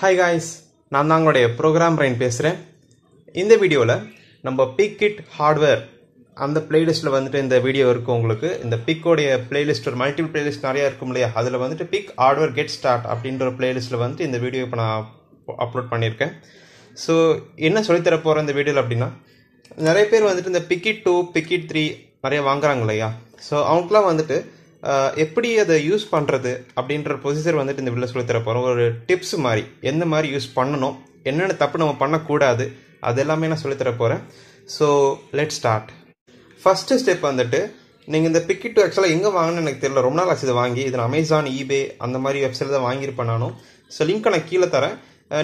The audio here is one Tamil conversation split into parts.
ஹாய் காய்ஸ் நான் தான் உங்களுடைய ப்ரோக்ராம் ரைன் பேசுகிறேன் இந்த வீடியோவில் நம்ம பிக்கிட் ஹார்ட்வேர் அந்த பிளேலிஸ்ட்டில் வந்துட்டு இந்த வீடியோ இருக்கும் உங்களுக்கு. இந்த பிக்கோடைய பிளேலிஸ்ட் ஒரு மல்டிபிள் பிளேலிஸ்ட் நிறையா இருக்கும் இல்லையா? அதில் வந்துட்டு பிக் ஹார்ட்வேர் கெட் ஸ்டார்ட் அப்படின்ற ஒரு பிளேலிஸ்ட்டில் வந்துட்டு இந்த வீடியோ இப்போ நான் அப்லோட் பண்ணியிருக்கேன். ஸோ என்ன சொல்லித்தர போகிறேன் இந்த வீடியோவில் அப்படின்னா நிறைய பேர் வந்துட்டு இந்த பிக்கிட் டூ பிக்கிட் த்ரீ நிறைய வாங்குறாங்க இல்லையா? ஸோ அவங்களுக்குலாம் வந்துட்டு எப்படி அதை யூஸ் பண்ணுறது அப்படின்ற ப்ரொசீஜர் வந்துட்டு இந்த வீடியோ சொல்லித்தர போகிறோம் ஒரு டிப்ஸ் மாதிரி எந்த மாதிரி யூஸ் பண்ணணும் என்னென்ன தப்பு நம்ம பண்ணக்கூடாது அது எல்லாமே நான் சொல்லித்தர போகிறேன் so let start first step வந்துட்டு நீங்கள் இந்த பிக்கெட் டூ ஆக்சுவலாக எங்கே வாங்கினு எனக்கு தெரியல. ரொம்ப நாள் ஆச்சு இதை வாங்கி. இதில் அமேசான் ஈபே அந்த மாதிரி வெப்சைட்டில் தான் வாங்கியிருப்பேன் நானும். ஸோ லிங்க்கை நான் கீழே தரேன்.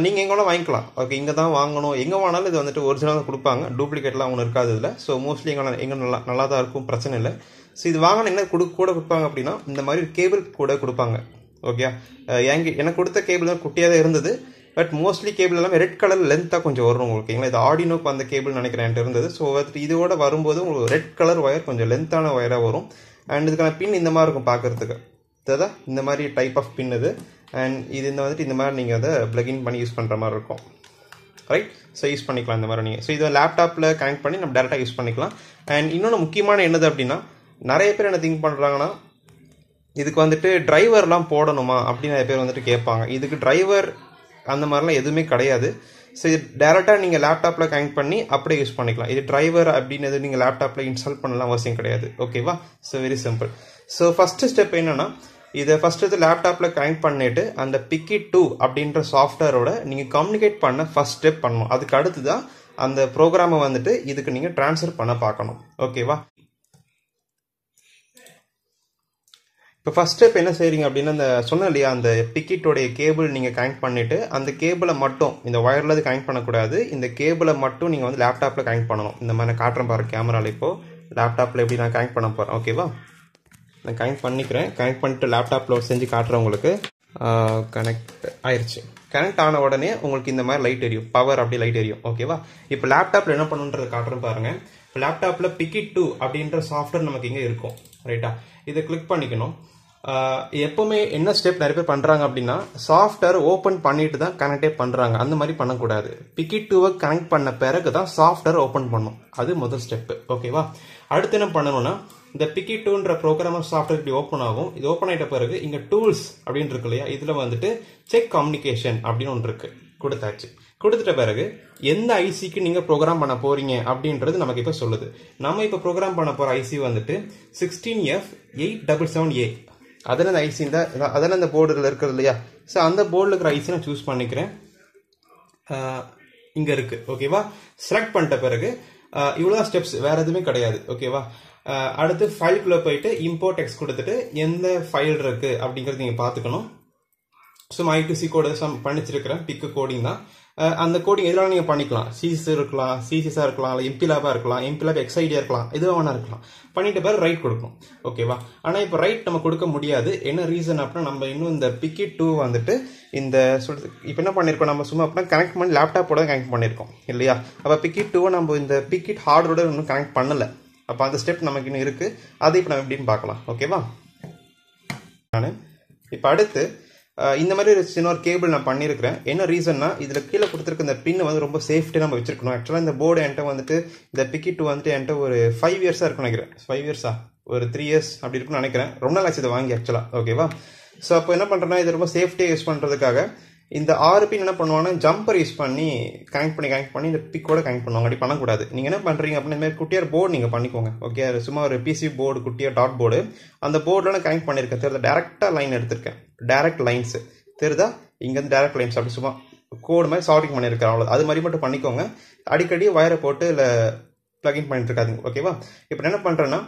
நீங்கள் எங்கே வேணால் வாங்கிக்கலாம். ஓகே இங்கே தான் வாங்கணும். எங்கே வாங்கினாலும் இது வந்துட்டு ஒரிஜினலாக கொடுப்பாங்க. டூப்ளிகேட்லாம் ஒன்று இருக்காது இதில். ஸோ மோஸ்ட்லி எங்கே எங்கே நல்லா நல்லா தான் இருக்கும். பிரச்சனை இல்லை. ஸோ இது வாங்கினா என்ன கொடு கூட கொடுப்பாங்க அப்படின்னா இந்த மாதிரி கேபிள் கூட கொடுப்பாங்க. ஓகே எங்க எனக்கு கொடுத்த கேபிள் தான் குட்டியாக தான் இருந்தது. பட் மோஸ்ட்லி கேபிள் எல்லாமே ரெட் கலர் லென்த்தாக கொஞ்சம் வரும் உங்களுக்கு. ஓகேங்களா இது ஆடினோக்கு அந்த கேபிள் நினைக்கிறேன் என்கிட்ட இருந்தது. ஸோ இதோட வரும்போது உங்களுக்கு ரெட் கலர் ஒயர் கொஞ்சம் லென்த்தான ஒயராக வரும். அண்ட் இதுக்கான பின் இந்த மாதிரி இருக்கும் பார்க்குறதுக்கு தான் இந்த மாதிரி டைப் ஆஃப் பின் இது. அண்ட் இது இந்த வந்துட்டு இந்த மாதிரி நீங்கள் அதை பிளகின் பண்ணி யூஸ் பண்ணுற மாதிரி இருக்கும். ரைட் ஸோ யூஸ் பண்ணிக்கலாம் இந்த மாதிரி நீங்கள் ஸோ இதை லேப்டாப்பில் கனெக்ட் பண்ணி நம்ம டேரெக்டாக யூஸ் பண்ணிக்கலாம். அண்ட் இன்னொன்று முக்கியமான என்னது அப்படின்னா நிறைய பேர் என்ன திங்க் பண்ணுறாங்கன்னா இதுக்கு வந்துட்டு டிரைவர்லாம் போடணுமா அப்படின்னு நிறைய பேர் வந்துட்டு கேட்பாங்க. இதுக்கு டிரைவர் அந்த மாதிரிலாம் எதுவுமே கிடையாது. ஸோ இது டேரெக்டாக நீங்கள் லேப்டாப்பில் கனெக்ட் பண்ணி அப்படியே யூஸ் பண்ணிக்கலாம். இது டிரைவர் அப்படின்றது நீங்கள் லேப்டாப்பில் இன்ஸ்டால் பண்ணலாம் அவசியம் கிடையாது. ஓகேவா so very simple so first step என்னென்னா இதை ஃபஸ்ட்டு இது லேப்டாப்பில் கனெக்ட் பண்ணிட்டு அந்த பிக்கி டூ அப்படின்ற சாஃப்ட்வேரோட நீங்கள் கம்யூனிகேட் பண்ண ஃபஸ்ட் ஸ்டெப் பண்ணணும். அதுக்கு அடுத்து தான் அந்த ப்ரோக்ராமை வந்துட்டு இதுக்கு நீங்கள் ட்ரான்ஸ்ஃபர் பண்ண பார்க்கணும். ஓகேவா இப்போ ஃபஸ்ட் ஸ்டெப் என்ன செய்றீங்க அப்படின்னா அந்த சொன்னேன் இல்லையா அந்த பிக்கெட்டோடைய கேபிள் நீங்கள் கனெக்ட் பண்ணிட்டு அந்த கேபிளை மட்டும் இந்த ஒயர்ல கனெக்ட் பண்ணக்கூடாது. இந்த கேபிளை மட்டும் நீங்கள் வந்து லேப்டாப்பில் கனெக்ட் பண்ணணும். இந்த மாதிரி நான் காட்டுறேன் பாரு கேமராவில் இப்போ. லேப்டாப்பில் எப்படி நான் கனெக்ட் பண்ண போகிறேன் ஓகேவா நான் கனெக்ட் பண்ணிக்கிறேன். கனெக்ட் பண்ணிட்டு லேப்டாப்பில் செஞ்சு காட்டுறேன் உங்களுக்கு. கனெக்ட் ஆயிடுச்சு கனெக்ட் ஆன உடனே உங்களுக்கு இந்த மாதிரி லைட் எரியும். பவர் அப்படி லைட் எரியும் ஓகேவா இப்போ லேப்டாப்பில் என்ன பண்ணுன்றது காட்டுறேன் பாருங்கள் இப்போ லேப்டாப்பில் பிக்கிட் டூ அப்படின்ற சாஃப்ட்வேர் நமக்கு இங்கே இருக்கும் ரைட்டா இதை கிளிக் பண்ணிக்கணும். எப்பவுமே என்ன ஸ்டெப் நிறைய பேர் பண்ணுறாங்க அப்படின்னா சாஃப்ட்வேர் ஓப்பன் பண்ணிட்டு தான் கனெக்டே பண்ணுறாங்க அந்த மாதிரி பண்ணக்கூடாது. பிக்கிட் டூவை கனெக்ட் பண்ண பிறகு தான் சாஃப்ட்வேர் ஓப்பன் பண்ணும். அது முதல் ஸ்டெப்பு ஓகேவா அடுத்து என்ன பண்ணணும்னா இந்த பிக்கி டூன்ற ப்ரோக்ராமர் சாஃப்ட்வேர் இப்படி ஓப்பன் ஆகும். இது ஓப்பன் ஆகிட்ட பிறகு இங்கே டூல்ஸ் அப்படின்னு இருக்கு இல்லையா இதில் வந்துட்டு செக் கம்யூனிகேஷன் அப்படின்னு ஒன்று இருக்குது கொடுத்தாச்சு. கொடுத்துட்ட பிறகு எந்த ஐசிக்கு நீங்கள் ப்ரோக்ராம் பண்ண போகிறீங்க அப்படின்றது நமக்கு இப்போ சொல்லுது. நம்ம இப்போ ப்ரோக்ராம் பண்ண போகிற ஐசி வந்துட்டு sixteen F eight double seven A அதில் அந்த ஐசி இந்த அதில் அந்த போர்டில் இருக்கிறது இல்லையா? ஸோ அந்த போர்டில் இருக்கிற ஐசி நான் சூஸ் பண்ணிக்கிறேன். இங்கே இருக்குது ஓகேவா செலக்ட் பண்ணிட்ட பிறகு இவ்வளோ ஸ்டெப்ஸ் வேறு எதுவுமே கிடையாது ஓகேவா அடுத்து ஃபைல்குள்ளே போயிட்டு இம்போர்ட் டெக்ஸ்ட் கொடுத்துட்டு எந்த ஃபைல் இருக்குது அப்படிங்கிறது நீங்கள் பார்த்துக்கணும். ஸோ ஐடிசி கோடு சம் பண்ணிச்சிருக்கிறேன் பிக்கு கோடிங் தான். அந்த கோடிங் எதனால நீங்கள் பண்ணிக்கலாம். சிசிஸ் இருக்கலாம் சிசிஸாக இருக்கலாம் இல்லை எம்பிலாபா இருக்கலாம் எம்பிலாப் எக்ஸைடியா இருக்கலாம் எதுவாக வேணா இருக்கலாம். பண்ணிட்டு பேர் ரைட் கொடுக்கணும் ஓகேவா ஆனால் இப்போ ரைட் நம்ம கொடுக்க முடியாது. என்ன ரீசன் அப்படின்னா நம்ம இன்னும் இந்த பிக்கி டூ வந்துட்டு இந்த சொல்கிறது இப்போ என்ன பண்ணியிருக்கோம் நம்ம சும்மா அப்படின்னா கனெக்ட் பண்ணி லேப்டாப்போட கனெக்ட் பண்ணியிருக்கோம் இல்லையா? அப்போ பிக்கிட் டூவை நம்ம இந்த பிக்கிட் ஹார்டோட இன்னும் கனெக்ட் பண்ணலை. அப்போ அந்த ஸ்டெப் நமக்கு இன்னும் இருக்குது அதை இப்போ நம்ம எப்படின்னு பார்க்கலாம். ஓகேவா நான் இப்போ அடுத்து இந்த மாதிரி ஒரு சின்ன ஒரு கேபிள் நான் பண்ணியிருக்கிறேன். என்ன ரீசன்னா இதில் கீழே கொடுத்துருக்க இந்த பின் வந்து ரொம்ப சேஃப்டி நம்ம வச்சிருக்கணும். ஆக்சுவலாக இந்த போர்டு என்கிட்ட வந்துட்டு இந்த பிக்கிட் வந்துட்டு என்கிட்ட ஒரு ஃபைவ் இயர்ஸாக இருக்கும் நினைக்கிறேன். ஃபைவ் இயர்ஸா ஒரு த்ரீ இயர்ஸ் அப்படி இருக்குன்னு நினைக்கிறேன். ரொம்ப நாள் ஆச்சு இதை வாங்கி ஆக்சுவலாக ஓகேவா ஸோ அப்போ என்ன பண்ணுறேன்னா இது ரொம்ப சேஃப்டியாக யூஸ் பண்ணுறதுக்காக இந்த ஆறு பின் என்ன பண்ணுவாங்கன்னா ஜம்பர் யூஸ் பண்ணி கனெக்ட் பண்ணி கனெக்ட் பண்ணி இந்த பிக்கோட கனெக்ட் பண்ணுவாங்க. அப்படி பண்ணக்கூடாது. நீங்கள் என்ன பண்ணுறீங்க அப்படின்னா இந்த மாதிரி குட்டியார் போர்டு நீங்கள் பண்ணிக்கோங்க. ஓகே சும்மா ஒரு பிசி போர்டு குட்டியார் டாட் போர்டு அந்த போர்டில் நான் கனெக்ட் பண்ணியிருக்கேன். தெரியுது? டேரெக்டாக லைன் எடுத்திருக்கேன். டேரக்ட் லைன்ஸ் தெரியுதா? இங்கேருந்து டேரக்ட் லைன்ஸ் அப்படி சும்மா கோடு மாதிரி சார்டிங் பண்ணியிருக்கேன். அவ்வளோ அது மாதிரி மட்டும் பண்ணிக்கோங்க. அடிக்கடி வயரை போட்டு இல்லை ப்ளகின் பண்ணிட்டு இருக்காதீங்க. ஓகேவா இப்போ என்ன பண்ணுறேன்னா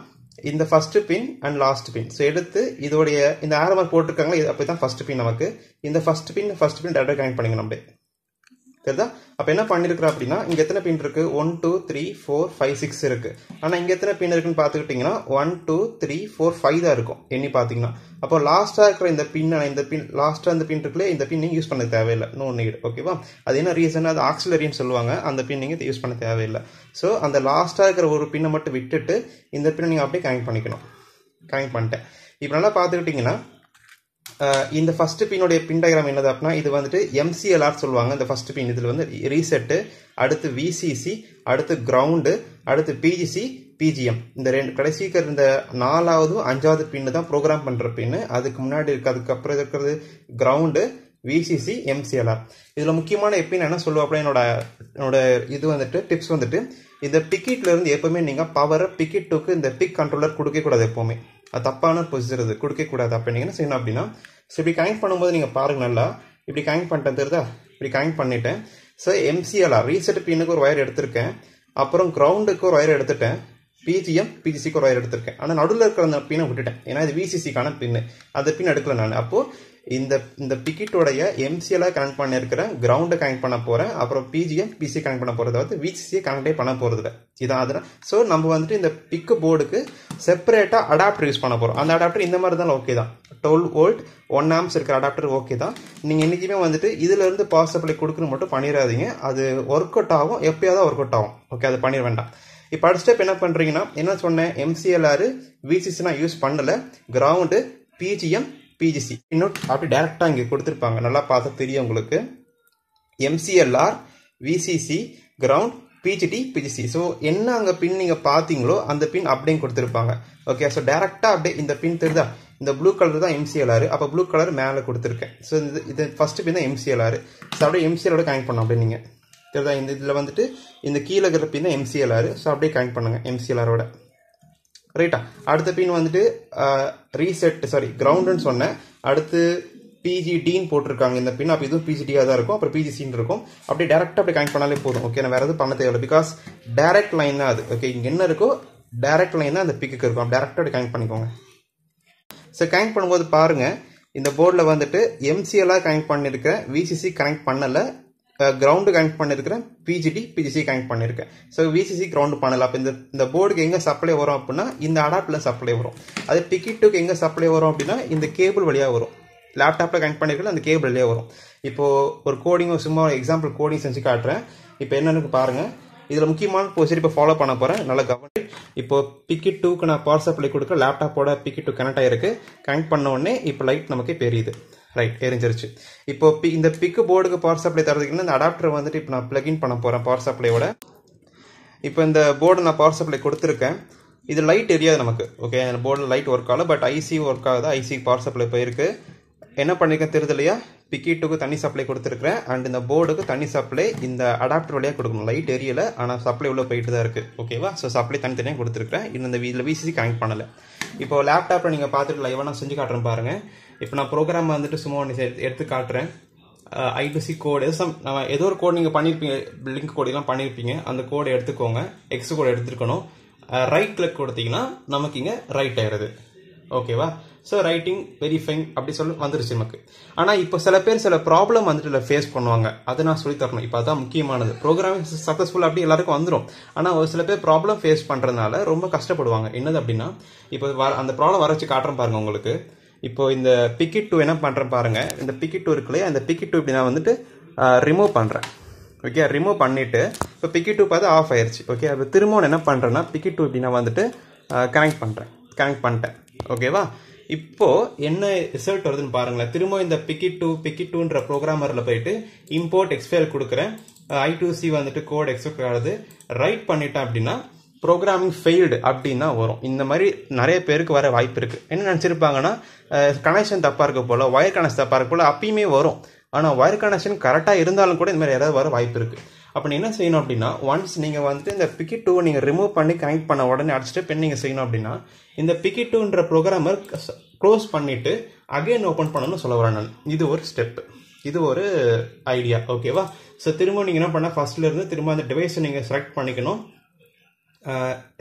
இந்த first pin and last pin so எடுத்து இதோடைய இந்த ஆரம்பர் போட்டிருக்காங்களா இது அப்படி தான் ஃபர்ஸ்ட் பின் நமக்கு. இந்த ஃபர்ஸ்ட் பின் ஃபர்ஸ்ட் பின் டேரக்டாக கனெக்ட் பண்ணிங்க நம்ம தெரியுதா அப்போ என்ன பண்ணிருக்கிறோம் அப்படின்னா இங்கே எத்தனை பின் இருக்குது one two three four five six இருக்குது ஆனால் இங்கே எத்தனை பின் இருக்குன்னு பார்த்துக்கிட்டிங்கன்னா one two three four five தான் இருக்கும். எண்ணி பார்த்தீங்கன்னா. அப்போ லாஸ்ட்டாக இருக்கிற இந்த பின் இந்த பின் லாஸ்ட்டாக அந்த பின் இருக்குல்ல இந்த பின் நீங்கள் யூஸ் பண்ண தேவையில்லை. நோ நீட் ஓகேவா அது என்ன ரீசன் அது ஆக்சிலரின்னு சொல்லுவாங்க. அந்த பின் நீங்கள் யூஸ் பண்ண தேவையில்லை. ஸோ அந்த லாஸ்ட்டாக இருக்கிற ஒரு பின்னை மட்டும் விட்டுட்டு இந்த பின்னை நீங்கள் அப்படியே கனெக்ட் பண்ணிக்கணும். கனெக்ட் பண்ணிட்டேன். இப்போ நல்லா பார்த்துக்கிட்டிங்கன்னா இந்த ஃபஸ்ட்டு பின்னுடைய பின் டயக்ராம் என்னது அப்படின்னா இது வந்துட்டு எம்சிஎல்ஆர் சொல்லுவாங்க. இந்த ஃபஸ்ட்டு பின் இதில் வந்து ரீசெட்டு அடுத்து விசிசி அடுத்து கிரவுண்டு அடுத்து பிஜிசி பிஜிஎம் இந்த ரெண்டு கடைசிக்கு இந்த நாலாவதும் அஞ்சாவது பின்னு தான் ப்ரோக்ராம் பண்ணுற பின்னு அதுக்கு முன்னாடி இருக்குது அதுக்கப்புறம் இருக்கிறது கிரவுண்டு விசிசி எம்சிஎல்ஆர் இதில் முக்கியமான எப்பின் என்ன சொல்லுவாப்புல என்னோட என்னோட இது வந்துட்டு டிப்ஸ் வந்துட்டு இந்த பிக்கிட்ல இருந்து நீங்கள் பவரை பிக்கிட் டூக்கு இந்த பிக் கண்ட்ரோலர் கொடுக்கக்கூடாது எப்போவுமே. அது தப்பான பொசிஷன் அது. கொடுக்கக்கூடாது அப்போ நீங்கள் என்ன செய்யணும் அப்படின்னா ஸோ இப்படி கனெக்ட் பண்ணும்போது நீங்கள் பாருங்கள் நல்லா. இப்படி கனெக்ட் பண்ணிட்டேன் தெரியுதா? இப்படி கனெக்ட் பண்ணிட்டேன். ஸோ எம்சிஎல்ஆர் ரீசெட் பின்னுக்கு ஒரு ஒயர் எடுத்திருக்கேன். அப்புறம் கிரவுண்டுக்கு ஒரு ஒயர் எடுத்துட்டேன். பிஜிஎம் பிஜிசிக்கு ஒரு ஒயர் எடுத்திருக்கேன். ஆனால் நடுவில் இருக்கிற அந்த பின்னை விட்டுட்டேன். ஏன்னா இது விசிசிக்கான பின்னு அந்த பின் எடுக்கல நான். அப்போது இந்த இந்த பிக்கிட்டோடைய எம்சிஎலாக கனெக்ட் பண்ணியிருக்கிறேன் கிரவுண்டை கனெக்ட் பண்ண போகிறேன் அப்புறம் பிஜிஎம் பிசி கனெக்ட் பண்ண போகிறத வந்து விசிசியை கனெக்டே பண்ண போகிறது இல்லை இதான் அதனால் ஸோ நம்ம வந்துட்டு இந்த பிக்கு போர்டுக்கு செப்பரேட்டாக அடாப்டர் யூஸ் பண்ண போகிறோம் அந்த அடாப்டர் இந்த மாதிரி தான் ஓகே தான். டுவெல் வோல்ட் ஒன் ஆம்ஸ் இருக்கிற அடாப்டர் ஓகே தான். நீங்கள் என்றைக்குமே வந்துட்டு இதுலேருந்து பவர் சப்ளை கொடுக்குன்னு மட்டும் பண்ணிடாதீங்க அது ஒர்க் அவுட் ஆகும் எப்போயாவது ஒர்க் அவுட் ஆகும். ஓகே அது பண்ணிட வேண்டாம். இப்போ அடுத்த ஸ்டெப் என்ன பண்ணுறீங்கன்னா என்ன சொன்னேன்? எம்சிஎல்ஆர் விசிசி நான் யூஸ் பண்ணல. கிரவுண்டு பிஜிஎம் பிஜிசி இன்னும் அப்படி டேரெக்டாக இங்கே கொடுத்துருப்பாங்க. நல்லா பார்த்தா தெரியும் உங்களுக்கு. MCLR VCC ground PGD PGC so என்ன அங்கே பின் நீங்கள் பார்த்தீங்களோ அந்த பின் அப்படியே கொடுத்துருப்பாங்க. ஓகே ஸோ டேரெக்டாக அப்படியே இந்த பின் தெரியுதா? இந்த ப்ளூ கலர் தான் எம்சிஎல்ஆர் அப்போ ப்ளூ கலர் மேலே கொடுத்துருக்கேன். ஸோ இது இது ஃபஸ்ட்டு பின் தான் எம்சிஎல்ஆர் ஸோ அப்படியே எம்சிஎலோட கனெக்ட் பண்ணோம் அப்படியே நீங்கள் தெரியுதா? இந்த இதில் வந்துட்டு இந்த கீழே இருக்கிற பின் தான் எம்சிஎல்ஆர் ஸோ அப்படியே கனெக்ட் பண்ணுங்க எம்சிஎல்ஆரோட ரைட்டா அடுத்த பின் வந்துட்டு ரீசெட் சாரி கிரவுண்டுன்னு சொன்னேன் அடுத்து பிஜிடின்னு போட்டிருக்காங்க இந்த பின் அப்போ இதுவும் பிஜிடியாக தான் இருக்கும். அப்புறம் பிஜிசின்னு இருக்கும். அப்படியே டேரெக்டாக அப்படி கனெக்ட் பண்ணாலே போதும். ஓகே நான் வேறு எதுவும் பண்ண தேவையில்லை. பிகாஸ் டேரக்ட் லைன் தான் அது. ஓகே இங்கே என்ன இருக்கோ டேரக்ட் லைன் தான் அந்த பிக்குக்கு இருக்கும். டேரெக்டாக அப்படி கனெக்ட் பண்ணிக்கோங்க. ஸோ கனெக்ட் பண்ணும்போது பாருங்கள் இந்த போர்டில் வந்துட்டு எம்சிஎலாக கனெக்ட் பண்ணியிருக்கேன் விசிசி கனெக்ட் பண்ணலை. கிரவுண்டு கனெக்ட் பண்ணியிருக்கிறேன் பிஜிடி பிஜிசி கனெக்ட் பண்ணியிருக்கேன் ஸோ விசிசி கிரவுண்டு பண்ணல அப்போ இந்த இந்த போர்டுக்கு எங்கே சப்ளை வரும் அப்படின்னா இந்த அடாப்டில் சப்ளை வரும். அது டிக்கெட்டுக்கு எங்கே சப்ளை வரும் அப்படின்னா இந்த கேபிள் வழியாக வரும். லேப்டாப்பில் கனெக்ட் பண்ணியிருக்கல அந்த கேபிள் வழியாக வரும். இப்போது ஒரு கோடிங் சும்மா எக்ஸாம்பிள் கோடிங் செஞ்சு காட்டுறேன். இப்போ என்னென்னு பாருங்கள் இதில் முக்கியமான ப்ரொசீஜர் இப்போ ஃபாலோ பண்ண போகிறேன் நல்லா கவனி இப்போ பிக்கெட் டூக்கு நான் பவர் சப்ளை கொடுக்க லேப்டாப்போட பிக்கெட் டூ கனெக்ட் ஆகிருக்கு கனெக்ட் பண்ண உடனே இப்போ லைட் நமக்கு பெரியுது ரைட் எரிஞ்சிருச்சு. இப்போ பி- இந்த பிக்கு போர்டுக்கு பவர் சப்ளை தரதுக்குன்னு இந்த அடாப்டர் வந்துட்டு இப்போ நான் பிளக்இன் பண்ண போகிறேன் பவர் சப்ளையோட இப்போ இந்த போர்டு நான் பவர் சப்ளை கொடுத்துருக்கேன். இது லைட் எரியாது நமக்கு ஓகே அந்த போர்டில் லைட் ஒர்க் ஆகல பட் ஐசி ஒர்க் ஆகுது. ஐசி பவர் சப்ளை போயிருக்கு. என்ன பண்ணியிருக்கேன் தெரியுது இல்லையா பிக்கீட்டுக்கு தண்ணி சப்ளை கொடுத்துருக்கேன் அண்ட் இந்த போர்டுக்கு தண்ணி சப்ளை இந்த அடாப்டர் வழியாக கொடுக்கணும். லைட் எரியலை ஆனால் சப்ளை உள்ளே போயிட்டு தான் இருக்குது ஓகேவா ஸோ சப்ளை தனித்தனியாக கொடுத்துருக்கேன் இன்னும் இந்த இதில் விசிசி கனெக்ட் பண்ணலை. இப்போ லேப்டாப்பில் நீங்கள் பார்த்துட்டு லைவாக நான் செஞ்சு காட்டுறேன் பாருங்கள் இப்போ நான் ப்ரோக்ராம் வந்துட்டு சும்மா ஒன்று எடுத்து காட்டுறேன். ஐ கோடு சம் நம்ம ஏதோ ஒரு கோட் நீங்கள் பண்ணியிருப்பீங்க லிங்க் கோடெல்லாம் பண்ணியிருப்பீங்க அந்த கோடை எடுத்துக்கோங்க. எக்ஸ் கோடு எடுத்துருக்கணும். ரைட் கிளிக் கொடுத்தீங்கன்னா நமக்கு இங்கே ரைட் ஆயிடுது. ஓகேவா ஸோ ரைட்டிங் வெரிஃபைங் அப்படி சொல்லி வந்துருச்சு நமக்கு. ஆனால் இப்போ சில பேர் சில ப்ராப்ளம் வந்துட்டு இதில் ஃபேஸ் பண்ணுவாங்க. அதை நான் சொல்லி தரணும். இப்போ அதான் முக்கியமானது. ப்ரோக்ராமிங் சக்ஸஸ்ஃபுல் அப்படி எல்லாருக்கும் வந்துடும் ஆனால் ஒரு சில பேர் ப்ராப்ளம் ஃபேஸ் பண்ணுறதுனால ரொம்ப கஷ்டப்படுவாங்க. என்னது அப்படின்னா இப்போ வர அந்த ப்ராப்ளம் வர வச்சு காட்டுறேன் பாருங்க உங்களுக்கு. இப்போ இந்த பிக்கெட் டூ என்ன பண்ணுறேன் பாருங்கள் இந்த பிக்கெட் டூ இருக்கு அந்த இந்த பிக்கெட் டூ இப்படி நான் வந்துட்டு ரிமூவ் பண்ணுறேன் ஓகே ரிமூவ் பண்ணிவிட்டு இப்போ பிக்கெட் டூ பார்த்து ஆஃப் ஆயிடுச்சு ஓகே அப்போ திரும்பவும் என்ன பண்ணுறேன்னா பிக்கெட் டூ இப்படி நான் வந்துட்டு கனெக்ட் பண்ணுறேன் கனெக்ட் பண்ணிட்டேன். ஓகேவா இப்போ என்ன ரிசல்ட் வருதுன்னு பாருங்களேன். திரும்ப இந்த பிக்கெட் டூ பிக்கெட் டூன்ற ப்ரோக்ராமரில் போயிட்டு இம்போர்ட் எக்ஸ்ஃபைல் கொடுக்குறேன். ஐ டூ சி வந்துட்டு கோட் எக்ஸ்பெக்ட் ஆகுது ரைட் பண்ணிட்டேன் அப்படின்னா ப்ரோக்ராமிங் ஃபெயில்டு அப்படின்னு தான் வரும். இந்த மாதிரி நிறைய பேருக்கு வர வாய்ப்பு இருக்குது என்ன நினச்சிருப்பாங்கன்னா கனெக்ஷன் தப்பாக இருக்க போல் ஒயர் கனெக்ஷன் தப்பாக இருக்க போல் அப்பயுமே வரும். ஆனால் ஒயர் கனெக்ஷன் கரெக்டாக இருந்தாலும் கூட இந்த மாதிரி யாராவது வர வாய்ப்பு இருக்குது அப்போ நீ என்ன செய்யணும் அப்படின்னா ஒன்ஸ் நீங்கள் வந்துட்டு இந்த பிக்கெட் டூ நீங்கள் ரிமூவ் பண்ணி கனெக்ட் பண்ண உடனே அடிச்சுட்டு பெண் நீங்கள் செய்யணும் அப்படின்னா இந்த பிக்கெட் டூன்ற ப்ரோக்ராமர் க்ளோஸ் பண்ணிவிட்டு அகைன் ஓப்பன் பண்ணணும்னு சொல்ல வரேன் நான். இது ஒரு ஸ்டெப் இது ஒரு ஐடியா ஓகேவா ஸோ திரும்ப நீங்கள் என்ன பண்ண ஃபர்ஸ்ட்ல இருந்து திரும்ப அந்த டிவைஸை நீங்கள் செலக்ட் பண்ணிக்கணும்.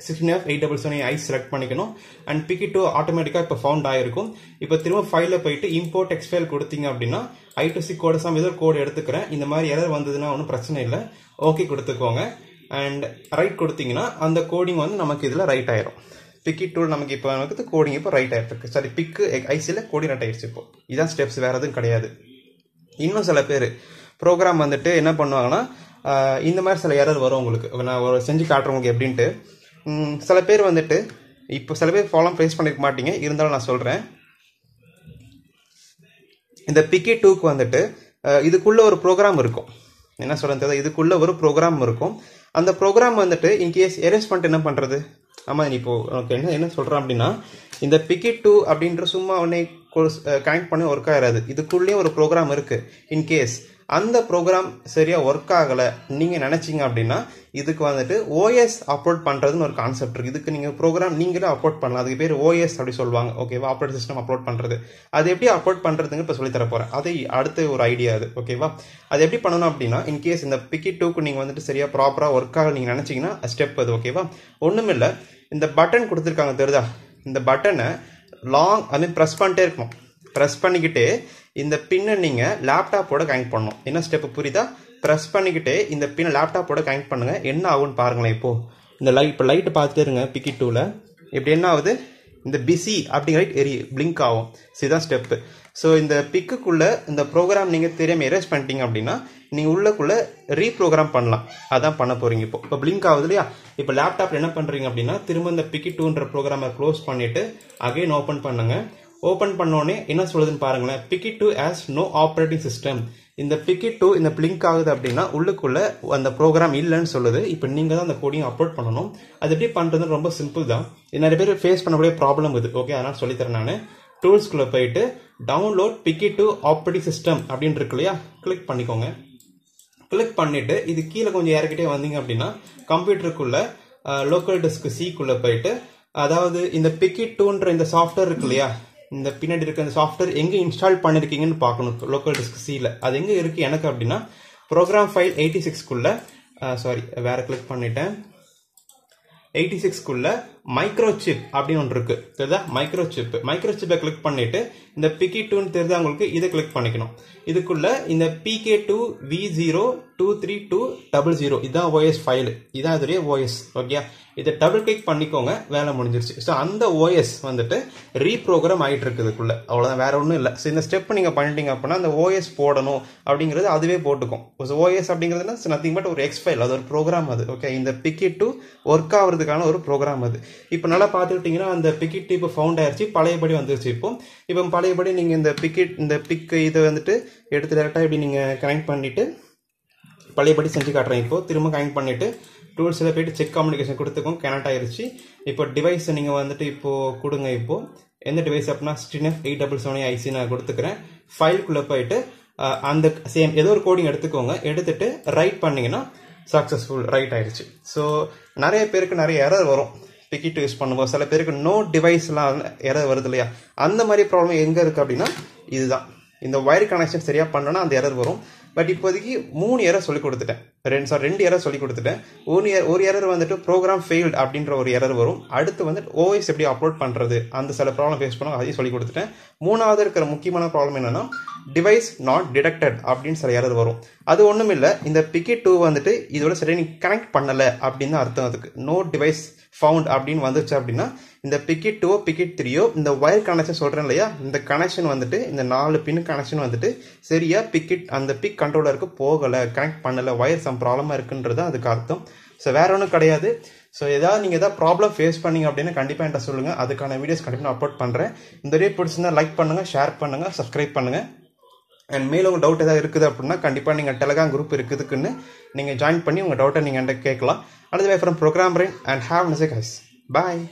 Sixteen F eight double seven I select பண்ணிக்கணும். அண்ட் பிக்கெட் டூ ஆட்டோமேட்டிக்காக இப்போ ஃபவுண்ட் ஆயிருக்கும். இப்போ திரும்ப ஃபைலில் போயிட்டு இம்போர்ட் எக்ஸ்ஃபைல் கொடுத்தீங்க அப்படின்னா I two C code some ஏதோ கோடு எடுத்துக்கிறேன். இந்த மாதிரி எதாவது வந்ததுன்னா ஒன்றும் பிரச்சனை இல்லை. ஓகே கொடுத்துக்கோங்க. அண்ட் ரைட் கொடுத்தீங்கன்னா அந்த கோடிங் வந்து நமக்கு இதில் ரைட் ஆயிரும். பிக்கி டூல் நமக்கு இப்போ நமக்கு கோடிங் இப்போ ரைட் ஆயிருக்கு சாரி பிக்கு ஐசியில் கோடிங் ரைட் ஆயிடுச்சு இப்போ. இதுதான் ஸ்டெப்ஸ் வேறு எதுவும் கிடையாது. இன்னும் சில பேர். ப்ரோக்ராம் வந்துட்டு என்ன பண்ணுவாங்கன்னா இந்த மாதிரி சில எரர் வரும் உங்களுக்கு. நான் ஒரு செஞ்சு காட்டுறேன் உங்களுக்கு எப்படின்ட்டு. சில பேர் வந்துட்டு இப்போ சில பேர் ஃபாலோ ஃபேஸ் பண்ணிக்க மாட்டீங்க. இருந்தாலும் நான் சொல்கிறேன் இந்த பிக்கி டூக்கு வந்துட்டு இதுக்குள்ளே ஒரு ப்ரோக்ராம் இருக்கும். என்ன சொல்கிறது இதுக்குள்ளே ஒரு ப்ரோக்ராம் இருக்கும். அந்த ப்ரோக்ராம் வந்துட்டு இன்கேஸ் எரேஸ் பண்ணிட்டு என்ன பண்ணுறது ஆமாம் நீ இப்போ உனக்கு என்ன என்ன சொல்கிறேன் அப்படின்னா இந்த பிக்கெட் டூ அப்படின்ற சும்மா உடனே கனெக்ட் பண்ணி ஒர்க் ஆகிடாது இதுக்குள்ளேயும் ஒரு ப்ரோக்ராம் இருக்குது இன்கேஸ் அந்த ப்ரோக்ராம் சரியா ஒர்க் ஆகலை. நீங்கள் நினச்சிங்க அப்படின்னா இதுக்கு வந்துட்டு ஓஎஸ் அப்லோட் பண்ணுறதுன்னு ஒரு கான்செப்ட் இருக்குது இதுக்கு நீங்கள் ப்ரோக்ராம் நீங்களே அப்லோட் பண்ணலாம். அதுக்கு பேர் ஓஎஸ் அப்படி சொல்லுவாங்க. ஓகேவா ஆப்ரேட் சிஸ்டம் அப்லோட் பண்ணுறது அது எப்படி அப்லோட் பண்ணுறதுங்க இப்போ சொல்லித்தர போகிறேன் அது அடுத்த ஒரு ஐடியா அது. ஓகேவா அது எப்படி பண்ணணும் அப்படின்னா இன்கேஸ் இந்த பிக்கி டூக்கு நீங்கள் வந்துட்டு சரியாக ப்ராப்பராக ஒர்க் ஆக நீங்கள் நினச்சிங்கன்னா ஸ்டெப் அது. ஓகேவா ஒண்ணுமில்ல இந்த பட்டன் கொடுத்துருக்காங்க தெரியுதா? இந்த பட்டனை லாங் அது ப்ரெஸ் பண்ணிட்டே இருக்கணும். ப்ரெஸ் பண்ணிக்கிட்டே இந்த பின்னை நீங்கள் லேப்டாப்போட கனெக்ட் பண்ணணும். என்ன ஸ்டெப்பு புரியுதா? ப்ரெஸ் பண்ணிக்கிட்டே இந்த பின்னை லேப்டாப்போட கனெக்ட் பண்ணுங்க. என்ன ஆகும்னு பாருங்களேன் இப்போது இந்த லைட் இப்போ லைட்டு பார்த்துட்டு இருங்க பிக்கி டூவில் இப்படி என்ன ஆகுது? இந்த பிஸி அப்படிங்கிற லைட் எரி பிளிங்க் ஆகும். இதுதான் ஸ்டெப்பு ஸோ இந்த பிக்குக்குள்ளே இந்த ப்ரோக்ராம் நீங்கள் தெரியாமல் எரேஸ் பண்ணிட்டீங்க அப்படின்னா நீங்கள் உள்ளக்குள்ளே ரீப்ரோக்ராம் பண்ணலாம். அதான் பண்ண போகிறீங்க இப்போ. இப்போ பிளிங்க் ஆகுது இல்லையா? இப்போ லேப்டாப்பில் என்ன பண்ணுறீங்க அப்படின்னா திரும்ப இந்த பிக்கி டூன்ற ப்ரோக்ராமை க்ளோஸ் பண்ணிவிட்டு அகைன் ஓப்பன் பண்ணுங்கள் ஓப்பன் பண்ணோடனே என்ன சொல்லுதுன்னு பாருங்களேன். PICkit two has no operating system இந்த பிக்கிட் டூ இந்த பிளிங்க் ஆகுது அப்படின்னா உள்ளுக்குள்ள அந்த ப்ரோக்ராம் இல்லைன்னு சொல்லுது. இப்போ நீங்கள் தான் அந்த கோடிங் அப்லோட் பண்ணணும். அது எப்படி பண்ணுறது ரொம்ப சிம்பிள் தான். இது நிறைய பேர் ஃபேஸ் பண்ணக்கூடிய ப்ராப்ளம் இது. ஓகே அதனால் சொல்லித்தரேன் நான். டூல்ஸ்குள்ளே போயிட்டு download PICkit two operating system அப்படின்னு இருக்கு இல்லையா? கிளிக் பண்ணிக்கோங்க. கிளிக் பண்ணிவிட்டு இது கீழே கொஞ்சம் இறக்கிட்டே வந்தீங்க அப்படின்னா கம்ப்யூட்டருக்குள்ளே லோக்கல் டெஸ்க்கு சிக்குள்ளே போயிட்டு அதாவது இந்த பிக்கி டூன்ற இந்த சாஃப்ட்வேர் இருக்கு இல்லையா? இந்த பின்னாடி இருக்க அந்த சாஃப்ட்வேர் எங்கே இன்ஸ்டால் பண்ணியிருக்கீங்கன்னு பார்க்கணும். லோக்கல் டிஸ்க் சில அது எங்கே இருக்குது எனக்கு அப்படின்னா ப்ரோக்ராம் ஃபைல் எயிட்டி சிக்ஸ்க்குள்ளே சாரி வேற கிளிக் பண்ணிட்டேன். எயிட்டி சிக்ஸ்க்குள்ளே மைக்ரோ சிப் அப்படின்னு ஒன்று இருக்கு. தெரியுதா? மைக்ரோ சிப் மைக்ரோ சிப்பை கிளிக் பண்ணிட்டு இந்த பிகி டூன்னு தெரிஞ்சா உங்களுக்கு இதை கிளிக் பண்ணிக்கணும். இதுக்குள்ள இந்த PK two V zero two three two double zero இதான் ஓஎஸ் ஃபைலு இதான் இதோடைய ஓஎஸ் ஓகே இதை டபுள் கிளிக் பண்ணிக்கோங்க வேலை முடிஞ்சிருச்சு. ஸோ அந்த ஓஎஸ் வந்துட்டு ரீப்ரோக்ராம் ஆகிட்டு இருக்கு இதுக்குள்ள. அவ்வளோதான் வேற ஒன்றும் இல்லை. ஸோ இந்த ஸ்டெப் நீங்கள் பண்ணிட்டீங்க அப்படின்னா அந்த ஓஎஸ் போடணும் அப்படிங்கிறது அதுவே போட்டுக்கும். ஓஎஸ் அப்படிங்கிறதுனா நத்திங் பட் ஒரு எக்ஸ் ஃபைல் அது ஒரு ப்ரோக்ராம் அது ஓகே இந்த பிக்கெட் டூ ஒர்க் ஆகிறதுக்கான ஒரு ப்ரோக்ராம் அது. இப்போ நல்லா பார்த்துக்கிட்டிங்கன்னா அந்த பிக்கெட் இப்போ ஃபவுண்ட் ஆயிடுச்சு பழையபடி வந்துருச்சு இப்போ. இப்போ பழையபடி நீங்கள் இந்த பிக்கெட் இந்த பிக் இதை வந்துட்டு எடுத்து டேரெக்டாக இப்படி நீங்கள் கனெக்ட் பண்ணிவிட்டு பழையபடி செஞ்சு காட்டுறேன் இப்போது திரும்ப கனெக்ட் பண்ணிவிட்டு டூல்ஸில் போயிட்டு செக் கம்யூனிகேஷன் கொடுத்துக்கும். கனெக்ட் ஆயிருச்சு. இப்போ டிவைஸை நீங்கள் வந்துட்டு இப்போது கொடுங்க இப்போ. எந்த டிவைஸ் அப்படின்னா sixteen F eight double seven IC நான் கொடுத்துக்கிறேன். ஃபைலுக்குள்ளே போயிட்டு அந்த சேம் ஏதோ ஒரு கோடிங் எடுத்துக்கோங்க. எடுத்துட்டு ரைட் பண்ணிங்கன்னா சக்ஸஸ்ஃபுல் ரைட் ஆயிடுச்சு ஸோ நிறைய பேருக்கு நிறைய எரர் வரும். டிக்கெட் யூஸ் பண்ணுவோம் சில பேருக்கு நோ டிவைஸ்லாம் எரர் வருது இல்லையா? அந்த மாதிரி ப்ராப்ளம் எங்கே இருக்குது அப்படின்னா இதுதான். இந்த ஒயர் கனெக்ஷன் சரியாக பண்ணோன்னா அந்த எரர் வரும். பட் இப்போதைக்கு மூணு எரர் சொல்லி கொடுத்துட்டேன். ரெண்டு சாரி ரெண்டு எரர் சொல்லி கொடுத்துட்டேன். ஒரு er-, ஒரு எரர் வந்துட்டு ப்ரோக்ராம் ஃபெயில்ட் அப்படின்ற ஒரு எரர் வரும். அடுத்து வந்துட்டு ஓஎஸ் எப்படி அப்லோட் பண்ணுறது அந்த சில ப்ராப்ளம் ஃபேஸ் பண்ண அதையும் சொல்லி கொடுத்துட்டேன். மூணாவது இருக்கிற முக்கியமான ப்ராப்ளம் என்னென்னா டிவைஸ் நாட் டிடெக்டட் அப்படின்னு சில எரர் வரும். அது ஒன்றும் இல்லை. இந்த பிக்கி டூ வந்துட்டு இதோட சரி நீ கனெக்ட் பண்ணலை அப்படின்னு தான் அர்த்தம் அதுக்கு. நோ டிவைஸ் ஃபவுண்ட் அப்படின்னு வந்துச்சு அப்படின்னா இந்த பிக்கெட் டூவோ பிக்கெட் த்ரீயோ இந்த ஒயர் கனெக்ஷன் சொல்கிறேன் இல்லையா? இந்த கனெக்ஷன் வந்துட்டு இந்த நாலு பின் கனெக்ஷன் வந்துட்டு சரியாக பிக்கெட் அந்த பிக் கண்ட்ரோலருக்கு போகலை கனெக்ட் பண்ணலை ஒயர் சம் ப்ராப்ளமாக இருக்குன்றது தான் அதுக்கு அர்த்தம். ஸோ வேற ஒன்றும் கிடையாது. ஸோ ஏதாவது நீங்கள் ஏதாவது ப்ராப்ளம் ஃபேஸ் பண்ணீங்க அப்படின்னா கண்டிப்பாக என்கிட்ட சொல்லுங்க. அதுக்கான வீடியோஸ் கண்டிப்பாக அப்லோட் பண்ணுறேன் இந்த வீடியோ பிடிச்சிருந்தா லைக் பண்ணுங்கள் ஷேர் பண்ணுங்கள் சப்ஸ்கிரைப் பண்ணுங்கள் அண்ட் மேலும் உங்கள் டவுட் ஏதாவது இருக்குது அப்படின்னா கண்டிப்பாக நீங்கள் டெலகிராம் குரூப் இருக்குதுக்குன்னு நீங்கள் ஜாயின் பண்ணி உங்கள் டவுட்டை நீங்கள் என்கிட்ட கேட்கலாம். அடுத்த way from program and have nice guys bye